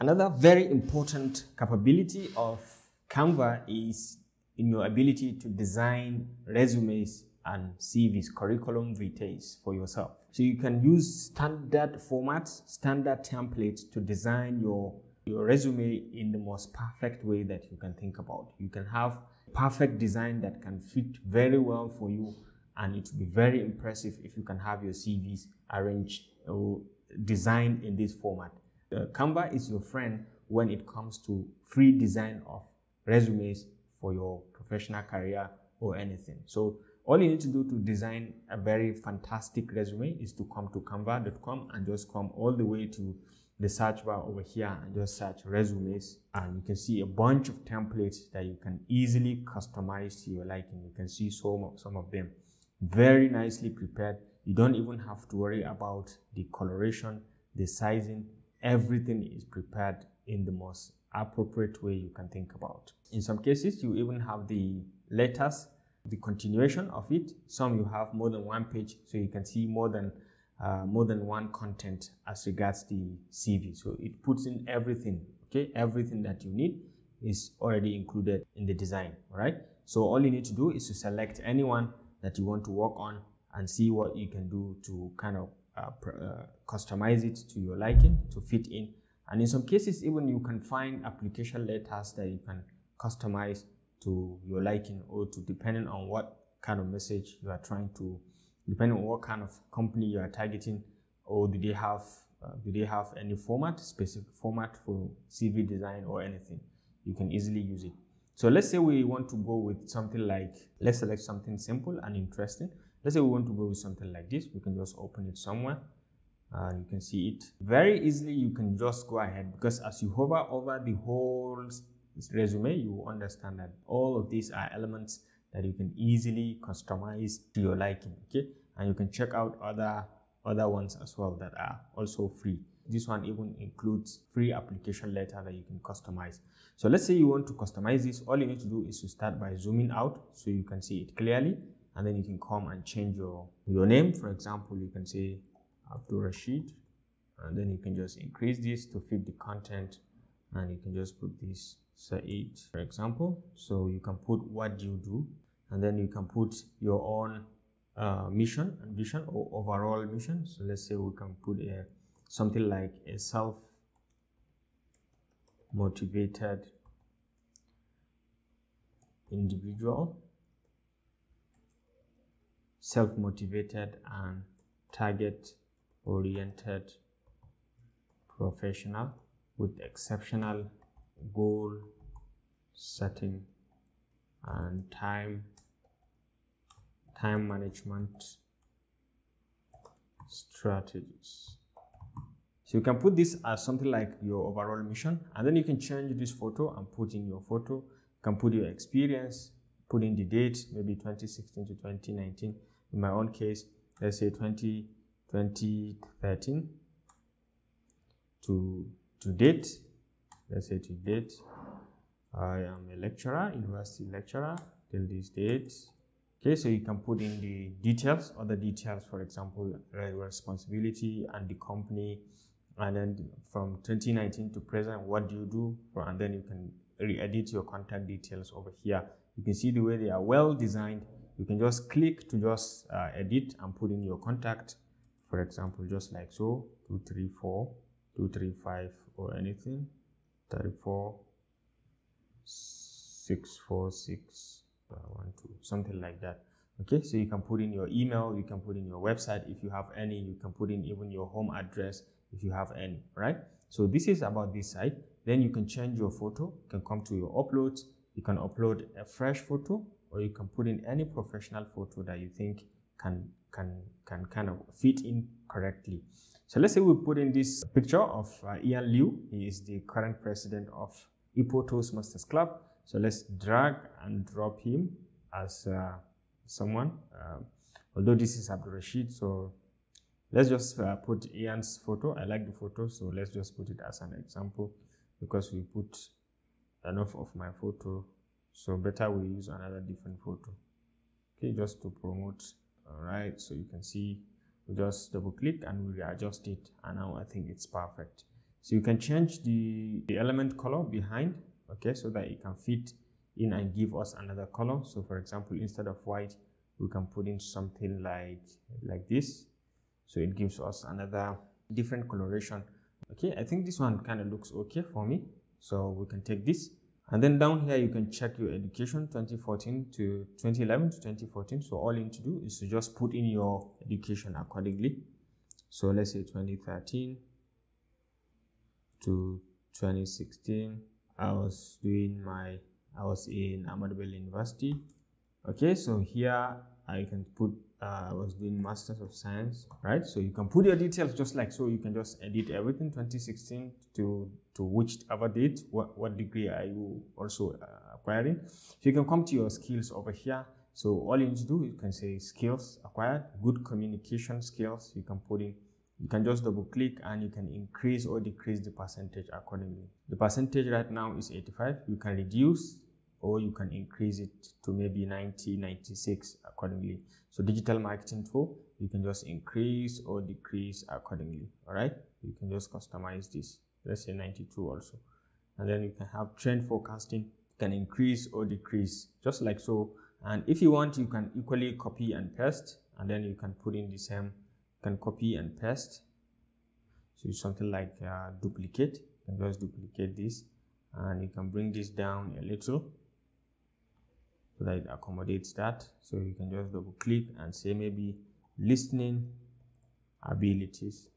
Another very important capability of Canva is in your ability to design resumes and CVs, curriculum vitae for yourself. So you can use standard formats, standard templates to design your, your resume in the most perfect way that you can think about. You can have perfect design that can fit very well for you and it will be very impressive if you can have your CVs arranged or designed in this format. Uh, Canva is your friend when it comes to free design of resumes for your professional career or anything. So all you need to do to design a very fantastic resume is to come to canva.com and just come all the way to the search bar over here and just search resumes and you can see a bunch of templates that you can easily customize to your liking. You can see some of, some of them very nicely prepared. You don't even have to worry about the coloration, the sizing, everything is prepared in the most appropriate way you can think about. In some cases, you even have the letters, the continuation of it. Some you have more than one page, so you can see more than uh, more than one content as regards the CV. So it puts in everything. Okay, everything that you need is already included in the design. All right. So all you need to do is to select anyone that you want to work on and see what you can do to kind of uh, uh, customize it to your liking to fit in and in some cases, even you can find application letters that you can customize to your liking or to depending on what kind of message you are trying to, depending on what kind of company you are targeting, or do they have uh, do they have any format, specific format for CV design or anything? You can easily use it. So let's say we want to go with something like, let's select something simple and interesting. Let's say we want to go with something like this. We can just open it somewhere and you can see it. Very easily you can just go ahead because as you hover over the whole resume you understand that all of these are elements that you can easily customize to your liking okay? And you can check out other other ones as well that are also free. This one even includes free application letter that you can customize. So let's say you want to customize this all you need to do is to start by zooming out so you can see it clearly and then you can come and change your your name. For example you can say Abdul Rashid. And then you can just increase this to fit the content. And you can just put this Said for example. So you can put what you do. And then you can put your own uh, mission and vision or overall mission. So let's say we can put a something like a self motivated individual self motivated and target oriented professional with exceptional goal setting and time time management strategies. So you can put this as something like your overall mission and then you can change this photo and put in your photo. You can put your experience put in the date maybe 2016 to 2019 in my own case let's say 20 2013 to to date let's say to date i am a lecturer university lecturer till this date. Okay so you can put in the details other details for example responsibility and the company. And then from 2019 to present what do you do? And then you can re-edit your contact details over here. You can see the way they are well designed you can just click to just uh, edit and put in your contact. For example just like so 234 235 or anything. 34 646 uh, 1 2 something like that. Okay so you can put in your email you can put in your website. If you have any you can put in even your home address if you have any right? So this is about this side then you can change your photo you can come to your uploads you can upload a fresh photo or you can put in any professional photo that you think can can can kind of fit in correctly. So let's say we put in this picture of uh, Ian Liu. He is the current president of Ipo Toastmasters Club. So let's drag and drop him as uh, someone. Uh, although this is Abdul Rashid, so let's just uh, put Ian's photo. I like the photo, so let's just put it as an example because we put enough of my photo. So better we use another different photo. Okay, just to promote all right so you can see we just double click and we adjust it and now i think it's perfect So you can change the, the element color behind, okay, so that it can fit in and give us another color. So for example, instead of white, we can put in something like, like this. So it gives us another different coloration. Okay, I think this one kind of looks okay for me. So we can take this. And then down here, you can check your education 2014 to 2011 to 2014. So all you need to do is to just put in your education accordingly. So let's say 2013 to 2016. I was doing my, I was in Bello University. Okay, so here I can put uh, I was doing Masters of Science, right? So you can put your details just like so. You can just edit everything 2016 to to whichever date, what, what degree are you also uh, acquiring. So you can come to your skills over here. So all you need to do, you can say skills acquired, good communication skills. You can put in, you can just double click and you can increase or decrease the percentage accordingly. The percentage right now is 85. You can reduce or you can increase it to maybe 90, 96 accordingly. So digital marketing tool, you can just increase or decrease accordingly. All right. You can just customize this. Let's say 92 also. And then you can have trend forecasting, you can increase or decrease just like so. And if you want, you can equally copy and paste, and then you can put in the same, you can copy and paste. So it's something like uh, duplicate, you can just duplicate this and you can bring this down a little so that it accommodates that. So you can just double click and say maybe listening abilities.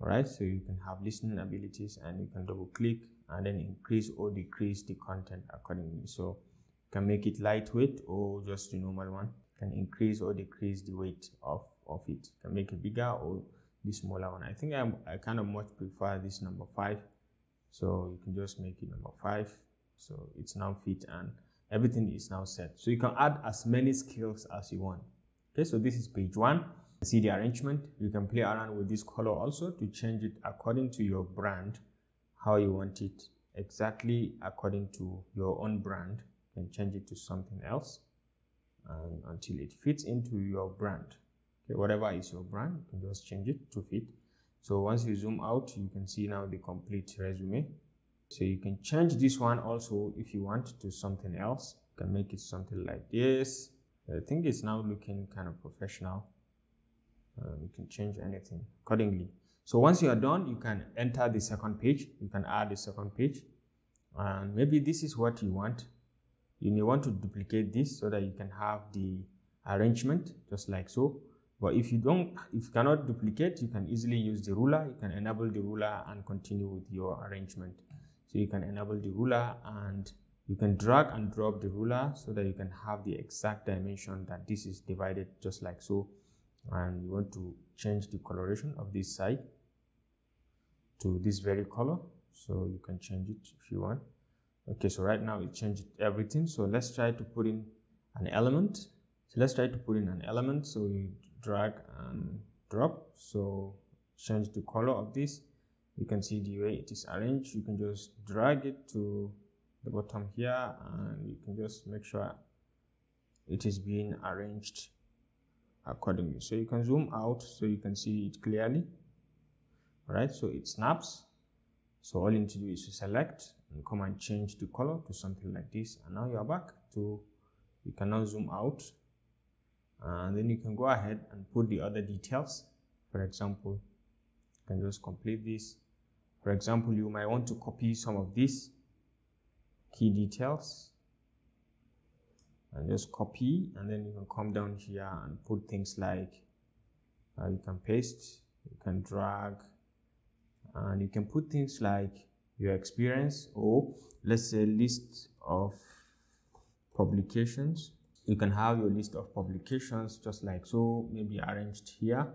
All right, so you can have listening abilities and you can double click and then increase or decrease the content accordingly. So you can make it lightweight or just the normal one. You can increase or decrease the weight of, of it. You can make it bigger or the smaller one. I think I'm, I kind of much prefer this number five. So you can just make it number five. So it's now fit and everything is now set. So you can add as many skills as you want. Okay, so this is page one. See the arrangement. You can play around with this color also to change it according to your brand, how you want it exactly according to your own brand. You can change it to something else and until it fits into your brand. Okay, whatever is your brand, you can just change it to fit. So once you zoom out, you can see now the complete resume. So you can change this one also if you want to something else. You can make it something like this. I think it's now looking kind of professional. Uh, you can change anything accordingly. So once you are done, you can enter the second page. You can add the second page. And maybe this is what you want. You may want to duplicate this so that you can have the arrangement just like so. But if you don't, if you cannot duplicate, you can easily use the ruler. You can enable the ruler and continue with your arrangement. So you can enable the ruler and you can drag and drop the ruler so that you can have the exact dimension that this is divided just like so. And you want to change the coloration of this side to this very color. So you can change it if you want. Okay, so right now it changed everything. So let's try to put in an element. So let's try to put in an element. So you drag and drop. So change the color of this you can see the way it is arranged. You can just drag it to the bottom here and you can just make sure it is being arranged accordingly. So you can zoom out so you can see it clearly. All right so it snaps. So all you need to do is to select and come and change the color to something like this. And now you are back to you can now zoom out. And then you can go ahead and put the other details. For example you can just complete this for example, you might want to copy some of these key details and just copy and then you can come down here and put things like uh, you can paste, you can drag, and you can put things like your experience or let's say list of publications. You can have your list of publications just like so, maybe arranged here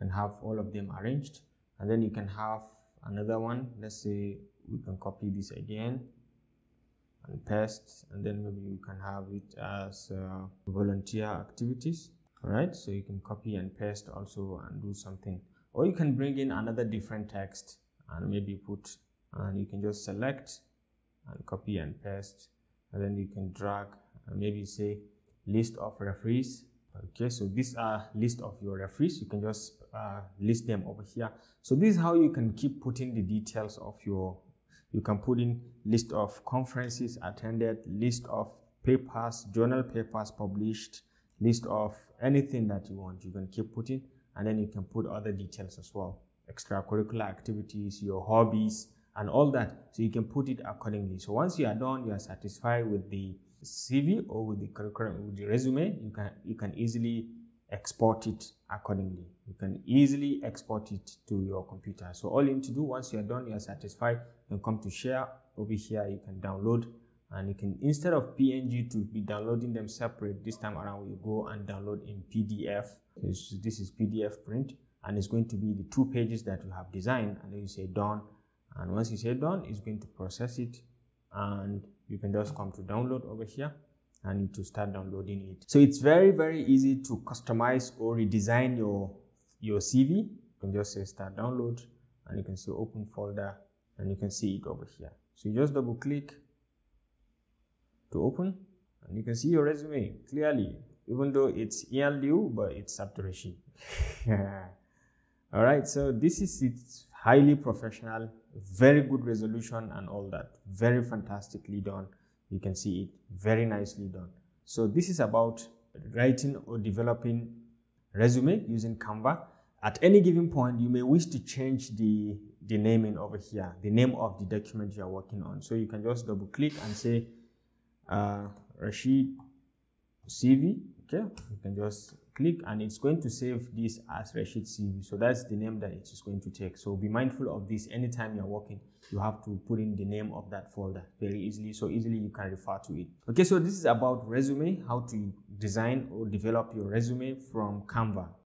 and have all of them arranged. And then you can have another one. Let's say we can copy this again and paste and then maybe you can have it as uh, volunteer activities. All right so you can copy and paste also and do something. Or you can bring in another different text and maybe put and you can just select and copy and paste. And then you can drag and maybe say list of referees Okay, so these are list of your referees. You can just uh, list them over here. So this is how you can keep putting the details of your, you can put in list of conferences attended, list of papers, journal papers published, list of anything that you want. You can keep putting and then you can put other details as well. Extracurricular activities, your hobbies, and all that. So you can put it accordingly. So once you are done, you are satisfied with the CV or with the curriculum, with the resume, you can you can easily export it accordingly. You can easily export it to your computer. So all you need to do once you are done, you are satisfied, you come to share over here. You can download and you can instead of PNG to be downloading them separate this time around you go and download in PDF. This, this is PDF print and it's going to be the two pages that you have designed and then you say done and once you say done it's going to process it and you can just come to download over here and to start downloading it. So it's very very easy to customize or redesign your your cv you can just say start download and you can see open folder and you can see it over here. So you just double click to open and you can see your resume clearly even though it's Ian Liu but it's Abdurrashid all right so this is it's highly professional very good resolution and all that. Very fantastically done. You can see it. Very nicely done. So this is about writing or developing resume using canva. At any given point you may wish to change the the naming over here the name of the document you are working on. So you can just double click and say uh, rashid cv okay? You can just click and it's going to save this as Rashid CV. So that's the name that it is going to take. So be mindful of this anytime you're working. You have to put in the name of that folder very easily. So easily you can refer to it. Okay, so this is about resume, how to design or develop your resume from Canva.